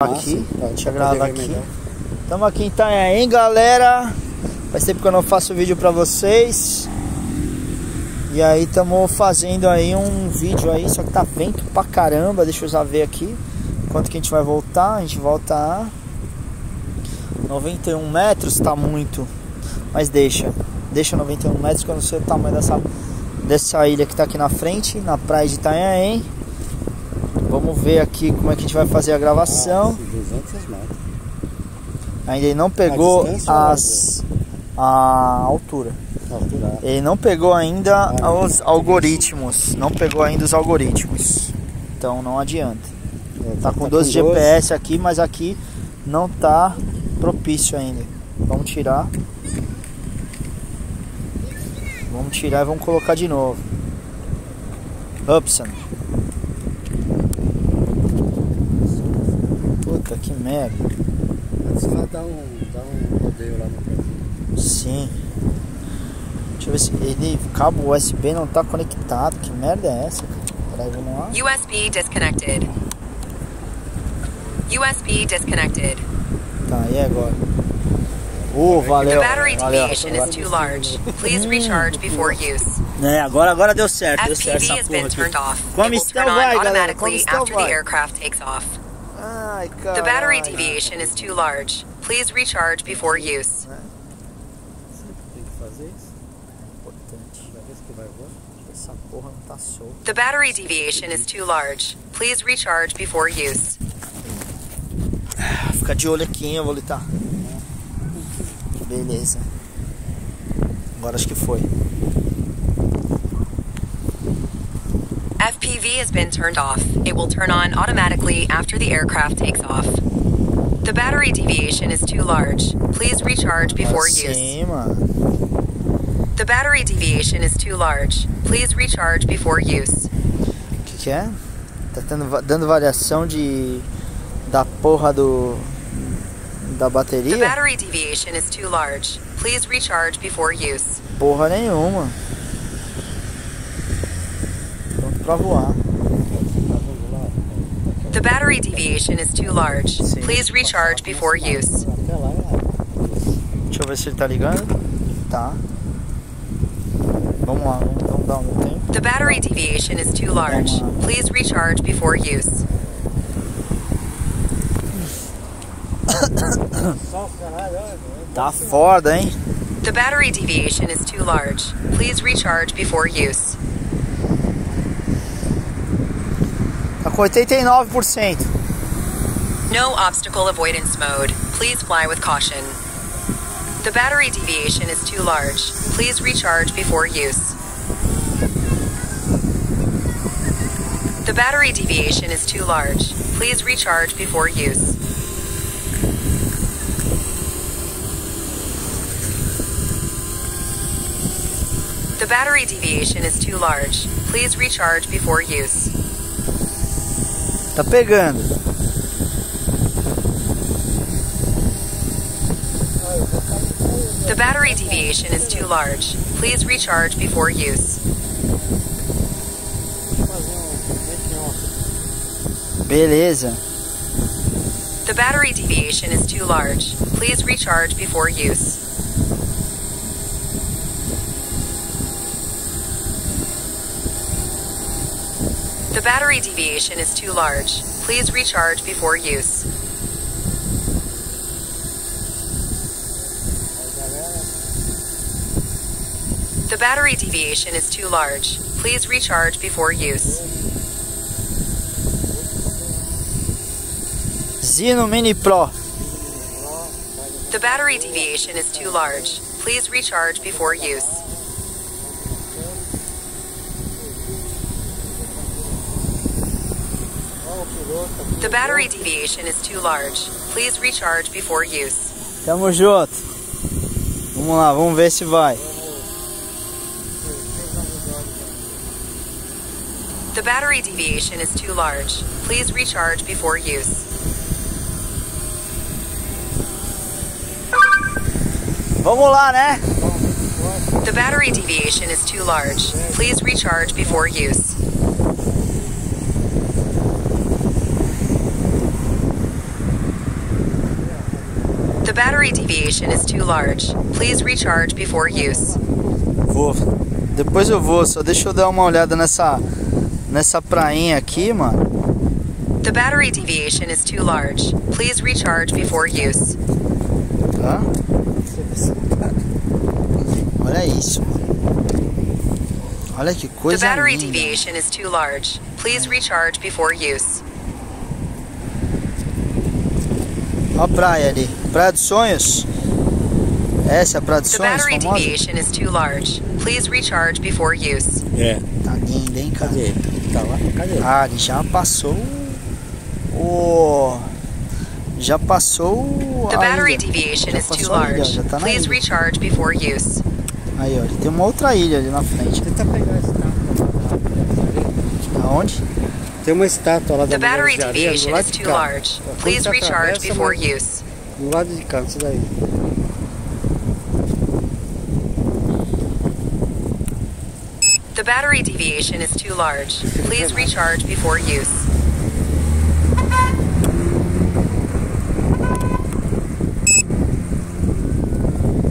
aqui, deixa eu gravar aqui. Estamos aqui em Itanhaém, galera. Faz tempo que eu não faço vídeo pra vocês. E aí estamos fazendo aí um vídeo aí, só que tá vento pra caramba. Deixa eu já ver aqui quanto que a gente vai voltar. A gente volta a 91 metros, tá muito. Mas deixa, deixa 91 metros que eu não sei o tamanho dessa, dessa ilha que tá aqui na frente, na praia de Itanhaém. Vamos ver aqui como é que a gente vai fazer a gravação. Ainda ele não pegou as a altura. Ele não pegou ainda os algoritmos. Não pegou ainda os algoritmos. Então não adianta. Tá com 12 GPS aqui, mas aqui não tá propício ainda. Vamos tirar. Vamos tirar e vamos colocar de novo. Upson. Puta que merda. Você vai dar um, dar um rodeio lá no cantinho. Sim. Deixa eu ver se ele. Cabo USB não tá conectado. Que merda é essa? Peraí, vamos lá. USB disconnected. USB disconnected. Tá, e agora? Uh, valeu. The battery valeu. deviation is too large. Please recharge before use. É, agora, agora deu certo. Deu certo FPV essa porra aqui. off. Como estão vai, galera? Como automatically estão after the vai? Aircraft takes off. Ai, cara. The battery deviation is too large. Please recharge before use. Tem que fazer isso. Importante. Pra ver se que vai voar. Essa porra não tá solta. The battery deviation is too large. Please recharge before use. Fica de olho aqui, hein, eu vou lutar. Beleza. Agora acho que foi. FPV has been turned off. It will turn on automatically after the aircraft takes off. The battery deviation is too large. Please recharge before use. The battery deviation is too large. Please recharge before use. O que, que é? Tá tendo, dando variação de. Da porra do. Da bateria? The battery deviation is too large. Please recharge before use. Porra nenhuma. Pra voar. The battery deviation is too large. Please recharge before use. Deixa eu ver se ele tá ligando. Tá. Vamos lá, vamos, dar um tempo. The battery deviation is too large. Please recharge before use. Só o caralho, olha. Tá foda, hein? The battery deviation is too large. Please recharge before use. Tá com 89%. No obstacle avoidance mode. Please fly with caution. The battery deviation is too large. Please recharge before use. The battery deviation is too large. Please recharge before use. The battery deviation is too large. Please recharge before use. Tá pegando. The battery deviation is too large. Please recharge before use. Fazer 21. Beleza. The battery deviation is too large. Please recharge before use. The battery deviation is too large. Please recharge before use. The battery deviation is too large. Please recharge before use. Zino Mini Pro. The battery deviation is too large. Please recharge before use. The battery deviation is too large. Please recharge before use. Tamo junto. Vamos lá, vamos ver se vai. The battery deviation is too large. Please recharge before use. Vamos lá, né? The battery deviation is too large. Please recharge before use. Battery deviation is too large. Please recharge before use. Vou. Depois eu vou, só deixa eu dar uma olhada nessa nessa prainha aqui, mano. The battery deviation is too large. Please recharge before use. Tá? Olha isso, mano. Olha que The coisa battery linda. deviation is too large. Please recharge before use. Ó a praia ali. Praia dos Sonhos. Essa é a Praia dos The Sonhos, battery famosa? deviation is too large. Please recharge before use. É. Tá linda, hein, cara? Cadê? Tá lá? Cadê? Ah, ele já passou o... Já passou The a battery ilha. deviation Já is too large. já tá na Please ilha. recharge before use. Aí, ó, tem uma outra ilha ali na frente. Tenta pegar esse lá. Aonde? The battery de Areia, do deviation is too large. Please recharge before use. Do lado de cá, isso daí. The battery deviation is too large. Please recharge before use.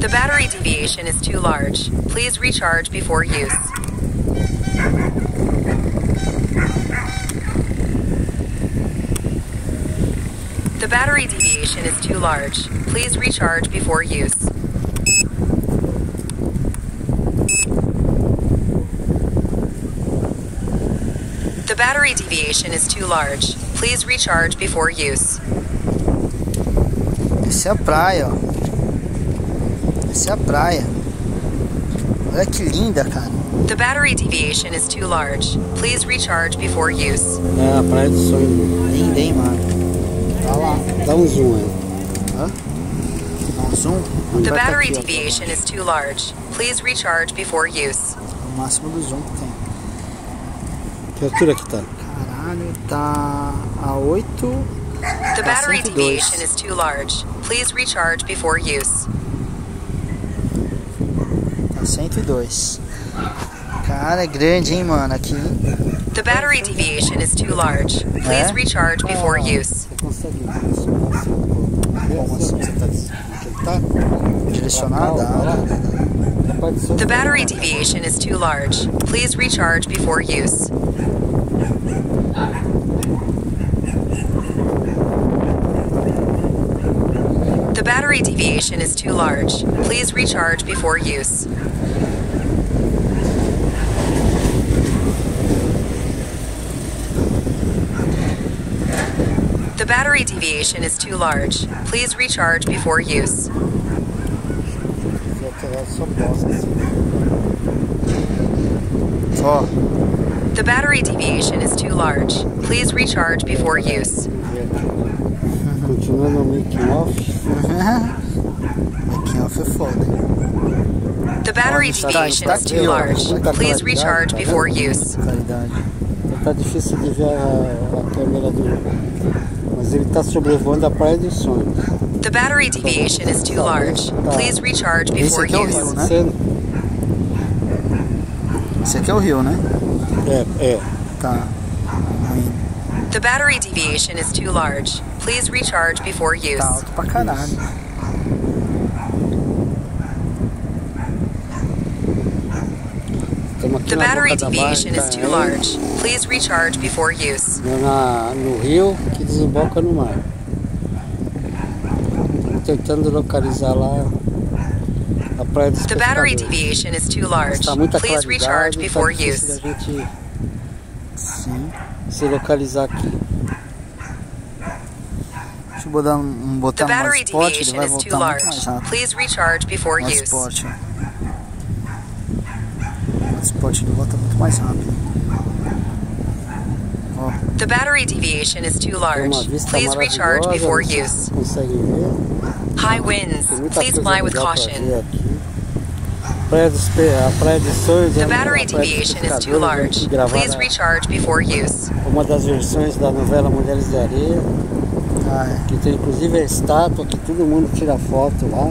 The battery deviation is too large. Please recharge before use. The battery deviation is too large. Please recharge before use. The battery deviation is too large. Please recharge before use. Essa é a praia, ó. Essa é a praia. Olha que linda, cara. The battery deviation is too large. Please recharge before use. É a Praia do Sonho. Linda, hein, mano. Tá lá. Dá um zoom aí. Dá um zoom. The tá battery deviation is too large. Please recharge before use. O máximo do zoom que tem. Que altura que tá? Caralho, tá a 8. The Tá battery 102. deviation is too large. Please recharge before use. Tá 102. Cara, é grande, hein, mano. Aqui. The battery deviation is too large. Please É? recharge before use. The battery deviation is too large. Please recharge before use. The battery deviation is too large. Please recharge before use. Battery deviation is too large. Please recharge before use. Ó, The battery deviation is too large. Please recharge before use. Continua no making off. aqui ó, foi foda. The battery deviation is too large. Please recharge before use. Tá difícil de ver a câmera do. Mas ele tá sobrevoando a Praia dos Sonhos. The battery deviation is too large. Please recharge before aqui é o use. rio, né? Esse aqui é o rio, né? É, é. Tá. The battery deviation is too large. Please recharge before Tá use. alto pra caralho. Estamos aqui The battery deviation is too Itaém, large. Please recharge before use. Na, no rio desemboca no mar. Tentando localizar lá a Praia dos The battery deviation is too large. Está muita Please recharge claridade, before tá use. da gente Sim. se localizar aqui. Deixa eu botar, um, modo battery esporte, ele deviation vai is too voltar muito mais large. rápido. Please recharge before Modo use. esporte ele volta muito mais rápido. The battery deviation is too large. Please recharge before use. High winds. Please fly with caution. The battery deviation is too large. Please recharge before use. uma das versões da novela Mulheres de Areia, que tem inclusive a estátua que todo mundo tira foto lá.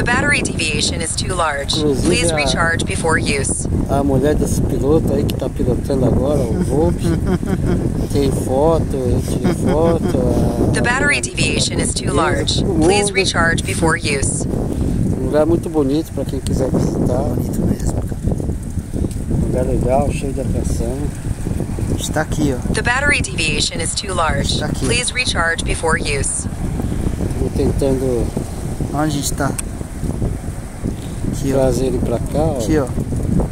The battery deviation is too large. Inclusive Please a- recharge before use. A mulher desse piloto aí que tá pilotando agora, o Volpe, tem foto, eu tirei foto. a- The battery deviation is too large. Please recharge before use. Um lugar muito bonito para quem quiser visitar. Bonito mesmo, cara. Um lugar legal, cheio de atração. Está aqui, ó. The battery deviation is too large. Está aqui. Please recharge before use. Vou tentando Onde a gente tá? Aqui, ó. trazer ele para cá. ó. Aqui, ó.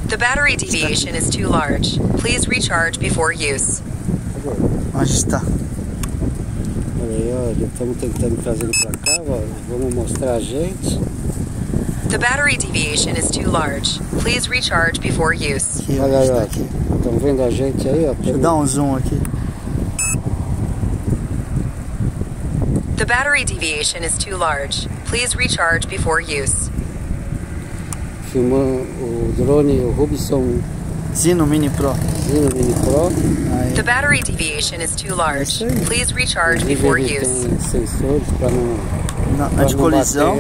The battery deviation is too large. Please recharge before use. Onde está? Olha aí, ó, já estamos tentando trazer ele para cá. ó. Vamos mostrar a gente. The battery deviation is too large. Please recharge before use. Aqui, ó. Olha aí, Está ó. aqui. Estão vendo a gente aí, ó? Deixa eu dar um zoom aqui. The battery deviation is too large. Please recharge before use. Filmando o drone, o Rubson Zino Mini Pro. Zino Mini Pro. Aí. The battery deviation is too large. Aí. Please recharge before use. tem sensores para não, anticolisão.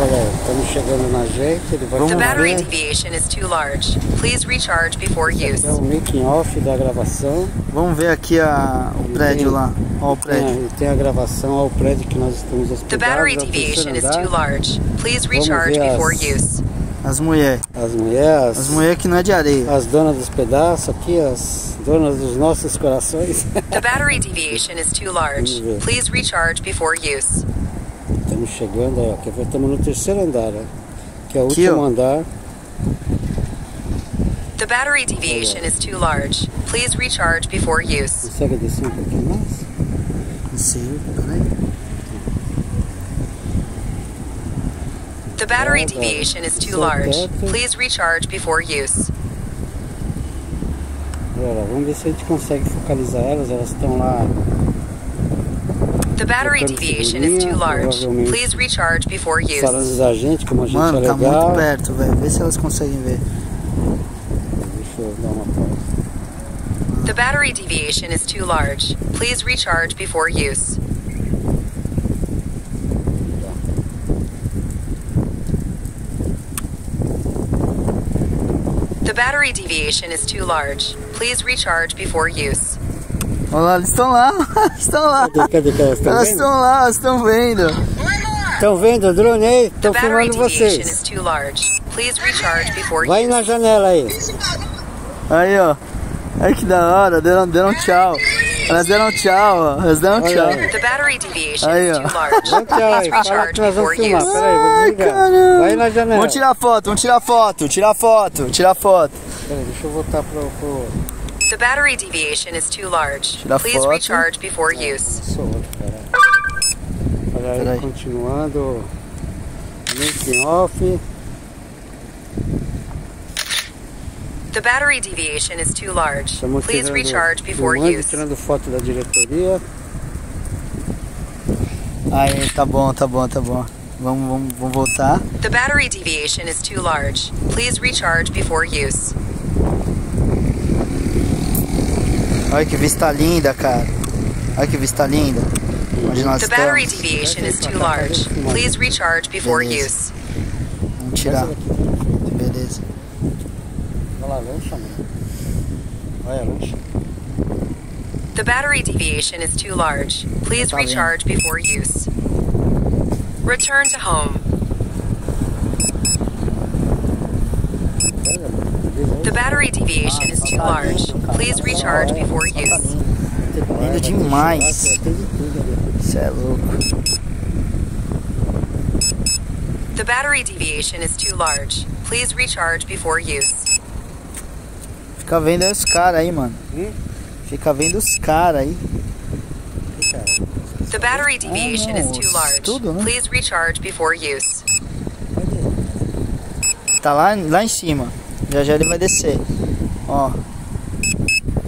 Olha, estamos chegando na gente, ele vai Vamos The battery ver. deviation is too large. Please recharge before use. É o making off da gravação. Vamos ver aqui a, o prédio lá. Ó o Tem, prédio. tem a gravação ao prédio que nós estamos hospedados. The battery deviation is too large. Please recharge ver as- before use. As mulheres. As mulheres, As mulheres que não é de areia. as donas dos pedaços aqui, as donas dos nossos corações. The battery deviation is too large. Please recharge before use. Estamos chegando, ó, quer ver? Estamos no terceiro andar, ó, que é o último andar. The battery deviation is too large. Please recharge before use. Consegue descer um pouquinho mais? Não sei, peraí. The battery deviation is too large. Please recharge before use. Agora, vamos ver se a gente consegue focalizar elas. Elas estão lá. The battery deviation is too large. Please recharge before falando use. da gente, como a gente Mano, é tá legal. muito perto, velho. Vê se elas conseguem ver. Deixa eu dar uma pausa. The battery deviation is too large. Please recharge before use. The battery deviation is too large. Please recharge before use. Olha lá, eles estão lá. estão lá. Cadê, cadê que elas estão Elas vendo? estão lá, elas estão vendo. Estão vendo o drone aí? Estão filmando vocês. too large. Please recharge before Vai na janela aí. Aí, ó. Ai que da hora, deram, deram tchau. Elas deram tchau, ó. Elas deram Olha tchau. aí. The battery deviation Aí, is ó. tchau aí. Fala que nós vamos before filmar. use. Peraí, vou Ai, desligar. caramba. Vai na janela. Vamos tirar foto, vamos tirar foto, tirar foto, tirar foto. Peraí, deixa eu voltar pro... pro... The battery deviation is too large. Please recharge before ah, use. Sou outro, caralho. Olha aí, continuando. Making off. The battery deviation is too large. Estamos Please tirando, recharge before filmando, use. tirando foto da diretoria. Aí, tá bom, tá bom, tá bom. Vamos, vamos, vamos voltar. The battery deviation is too large. Please recharge before use. Olha que vista linda, cara. Olha que vista linda. Onde nós The battery estamos. deviation is too large. Please recharge before Beleza. use. Vamos tirar. Beleza. Olha lá, lancha, mano. Olha a lancha. The battery deviation is too large. Please Tá recharge before use. Return to home. Olha, mano. The battery deviation is too large. Please recharge before use. Lindo demais. Isso é louco. The battery deviation is too large. Please recharge before use. Fica vendo os caras aí, mano. Hum? Fica vendo os caras aí. The battery deviation is too large. tudo, né? Please recharge before use. Tá lá, lá em cima. Já já ele vai descer. Ó,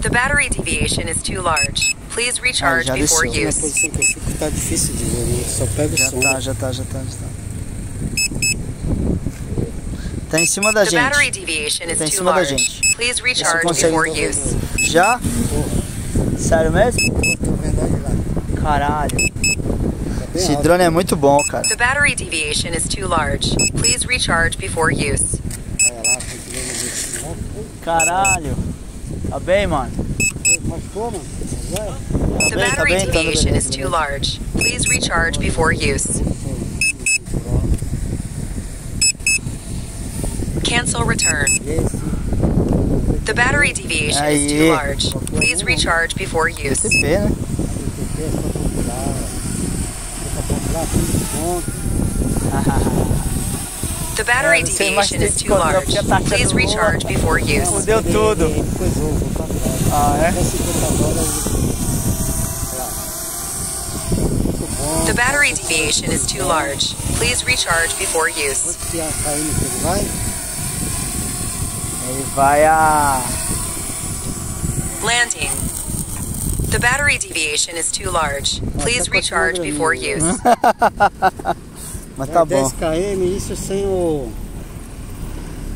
The battery deviation is too large. Please recharge já before desceu. use. posição que eu fico tá difícil de ver, né? Só pega o já som. tá, já tá, já tá, já tá. Tá em cima da The battery gente. deviation is Tá em too cima da large. gente. Please recharge before use. Já? Sério mesmo? Tô vendo aí lá. Caralho. Tá Esse drone é muito bom, cara. The battery deviation is too large. Please recharge before use. Caralho. Tá bem, mano? Machucou, mano? The battery deviation is too large. Please recharge before use. Cancel return. The battery deviation is too large. Please recharge before use. the battery deviation is too large. Please recharge before use. Fudeu tudo. Ah, é? The battery deviation is too large. Please recharge before use. Ele landing. The battery deviation is too large. Please recharge before use. Mas tá é bom. 10 km, isso sem o...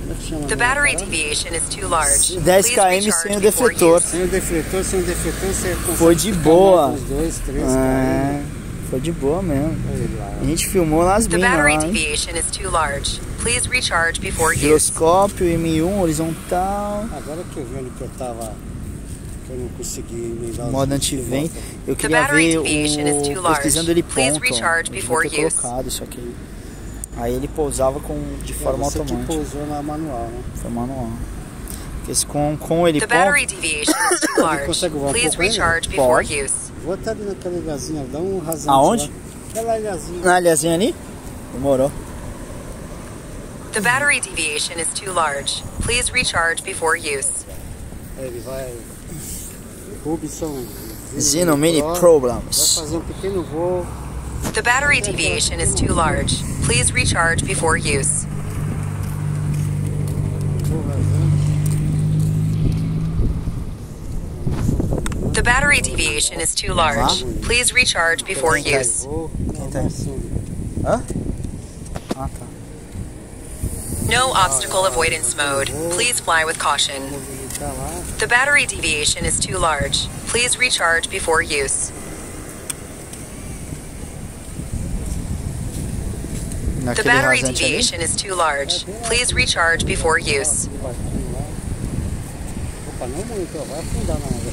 Como é que chama? The battery deviation is too large. 10 Please km recharge sem o before defletor. Sem o defletor, sem o defletor, você Foi de boa. mais Uns 2, 3 É, km. foi de boa mesmo. A gente filmou nas The minas lá, battery hein? deviation is too large. Please recharge before use. Giroscópio, M1, horizontal, Agora que eu vi onde que eu tava, que eu não consegui emendar antivento. volta. Eu queria ver o pesquisando ele devia ter use. colocado isso aqui. Aí ele pousava com, de forma É, você que automática. pousou na manual, né? Foi manual. Porque esse com, com ele The ponto, battery deviation is too large. consegue voar um Please pouco ainda? recharge before Pode. use. Vou até ali naquela ilhazinha, dá um rasante Aonde? Aquela ilhazinha. na alhazinha ali, demorou. The battery deviation is too large. Please recharge before use. É, Ele vai... tubos são Xeno many problems. The battery deviation is too large. Please recharge before use. The battery deviation is too large. Please recharge before use. No obstacle avoidance mode. Please fly with caution. The battery deviation is too large. Please recharge before use. The battery deviation is too large. Please recharge before use. Aquele barquinho lá. Opa, não muito, ó, vai afundar na água.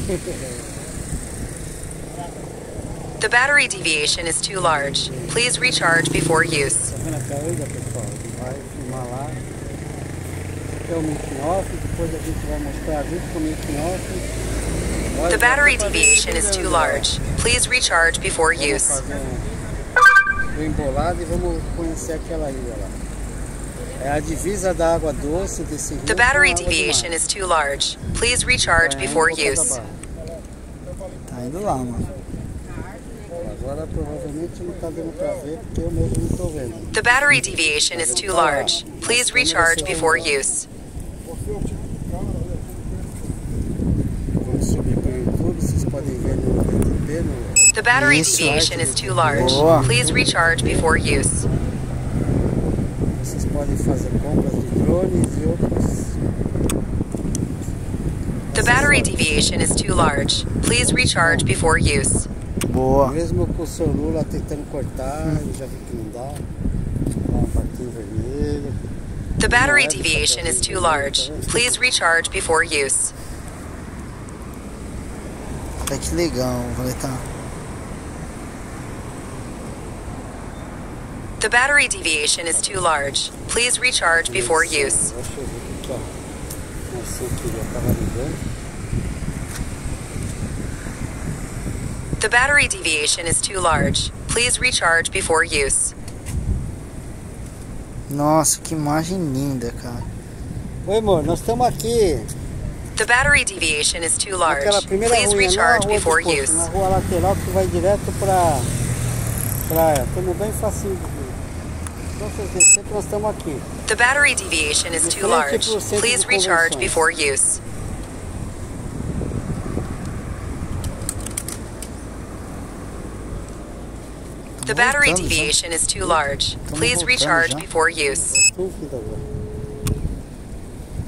The battery deviation is too large. Please recharge before use. É o making off, depois a gente vai mostrar junto com o making off. The battery dá pra fazer deviation is too large. Please recharge before use. um um embolado e vamos conhecer aquela ilha lá. É a divisa da água doce desse rio The battery a água do deviation is too large. Please recharge before use. Tá indo lá, mano. Agora provavelmente não tá dando pra ver porque eu mesmo não tô vendo. The battery deviation is too large. Please recharge before use. Vamos subir pro YouTube, vocês podem ver no PTP, no The battery deviation is too large. Please recharge before use. Vocês podem fazer compras de drones e outros. The battery deviation is too large. Please recharge before use. Boa. Mesmo com o seu Lula tentando cortar, eu já vi que não dá. Dá um parquinho vermelho. The battery deviation is too large. Please recharge before use. Tá que legal, Valeta. The battery deviation is too large. Please recharge before use. Deixa eu ver aqui, ó. Não sei que já tava ligando. The battery deviation is too large. Please recharge before use. Nossa, que imagem linda, cara. Oi, amor, nós estamos aqui The battery deviation is too large. Please rua, não a recharge before use. na rua lateral que vai direto pra praia. Estamos bem facinho. de vocês descer que nós estamos aqui. The battery deviation is too large. Please recharge before use. The battery deviation is too large. Please recharge before use.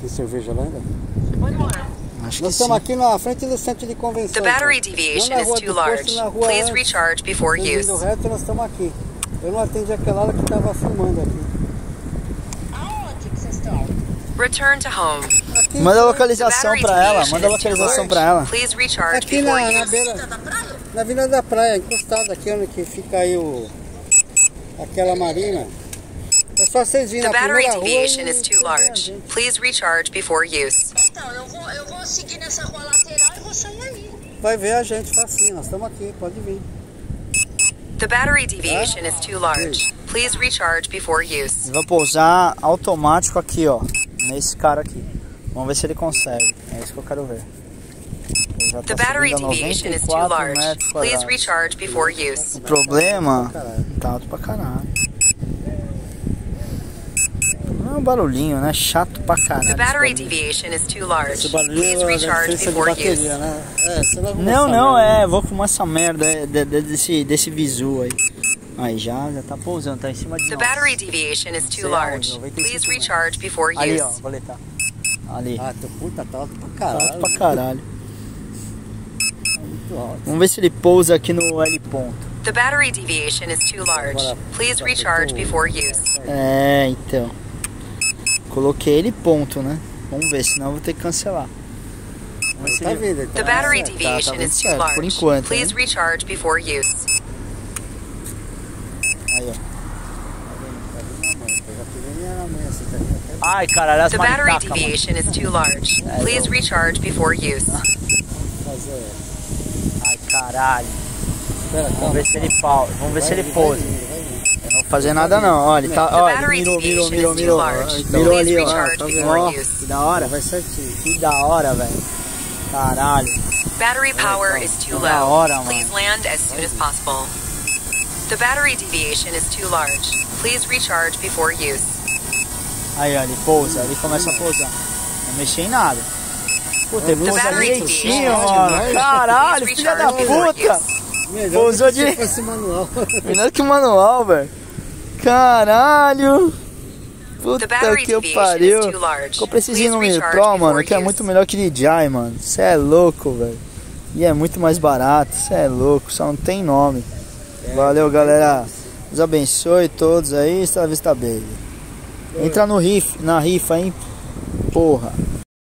Tem cerveja lá ainda? Acho Acho Nós estamos sim. aqui na frente do centro de convenção. The battery Não deviation is too large. Please recharge before Indo use. reto, nós estamos aqui. Eu não atendi aquela hora que estava filmando aqui. Aonde que vocês estão? Return to home. Aqui, Manda a localização battery pra ela, manda a localização pra ela. Please recharge aqui before na, na use. beira, Da praia? na Vila da Praia, encostado aqui onde que fica aí o... Aquela marina. É só vocês virem The na battery primeira rua deviation is too large. Please recharge before use. Então, eu vou, eu vou seguir nessa rua lateral e vou sair aí. Vai ver a gente facinho, nós estamos aqui, pode vir. The battery deviation is too large. Please recharge before use. Vou pousar automático aqui, ó. Nesse cara aqui. Vamos ver se ele consegue. É isso que eu quero ver. Já The tá battery deviation is too 94 large. Please recharge before use. O problema tá alto pra caralho. Não é um barulhinho, né? Chato pra caralho. The battery deviation is too large. Esse barulho Please é recharge before use. né? É, você vai arrumar Não, não, merda. é. Vou fumar essa merda é, de- de- desse, desse visu aí. Aí já, já tá pousando, tá em cima de The nós. battery deviation is too large. 95 Please recharge before Ali, ó, use. vou letar. Ali. Ah, teu puta tá alto pra Tá caralho. alto pra caralho. Muito alto. Vamos ver se ele pousa aqui no L ponto. The battery deviation is too large. Please tá recharge before use. É, então. Coloquei ele ponto, né? Vamos ver, senão eu vou ter que cancelar. Vamos ver se Tá ele- vindo, ele The tá battery deviation tá is too certo, por large. enquanto, Please né? recharge before use. Aí, ó. Tá tá Ai, caralho, as The battery mano. deviation is too large. É, Please recharge before use. Ai, caralho. Vamos ver se ele pausa. Vamos ver se ele pousa. Fazer nada não, olha, ele tá, battery mirou, mirou, mirou, is too mirou. large. Mirou ali, ó. Tá vendo? Ó, que da hora. Vai certinho. Que da hora, velho. Caralho. Battery power is too Da low. hora, mano. Please land as soon as possible. The battery deviation is too large. Please recharge before use. Aí, ó, ele pousa, ele começa a pousar. Não mexi em nada. Puta, ele The pousa battery direitinho, deviation mano. Caralho, filha da puta. Pousou de-. Melhor que o manual, velho. Caralho. Puta que eu pariu. Please no recharge Pro, mano, que é muito melhor que DJI, mano. Você é louco, velho. E é muito mais barato, você é louco, só não tem nome. Valeu, galera. Deus abençoe todos aí, está vista baby. Entra no riff, na rifa, hein? Porra.